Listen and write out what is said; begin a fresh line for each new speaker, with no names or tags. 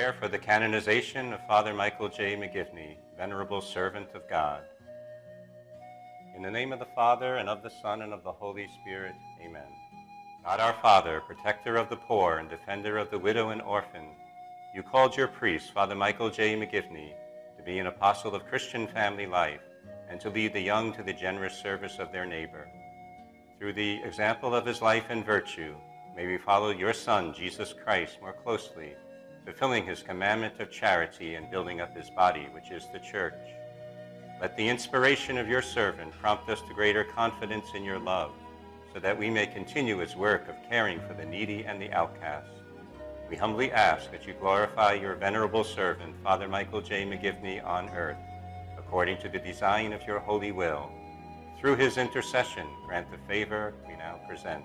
Prayer for the canonization of Father Michael J. McGivney, Venerable Servant of God. In the name of the Father, and of the Son, and of the Holy Spirit, amen. God our Father, protector of the poor and defender of the widow and orphan, you called your priest, Father Michael J. McGivney, to be an apostle of Christian family life and to lead the young to the generous service of their neighbor. Through the example of his life and virtue, may we follow your Son, Jesus Christ, more closely, fulfilling his commandment of charity and building up his body, which is the church. Let the inspiration of your servant prompt us to greater confidence in your love, so that we may continue his work of caring for the needy and the outcast. We humbly ask that you glorify your venerable servant, Father Michael J. McGivney, on earth, according to the design of your holy will. Through his intercession, grant the favor we now present.